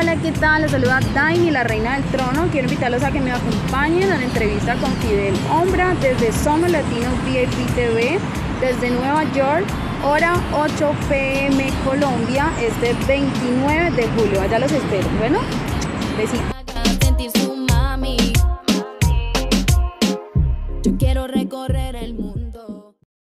Hola, ¿qué tal? Los saluda Daini, la reina del trono. Quiero invitarlos a que me acompañen a la entrevista con Fidel Ombra desde Somos Latinos VIP TV, desde Nueva York, hora 8 pm Colombia, este 29 de julio. Allá los espero. Bueno, besitos. Yo quiero recorrer.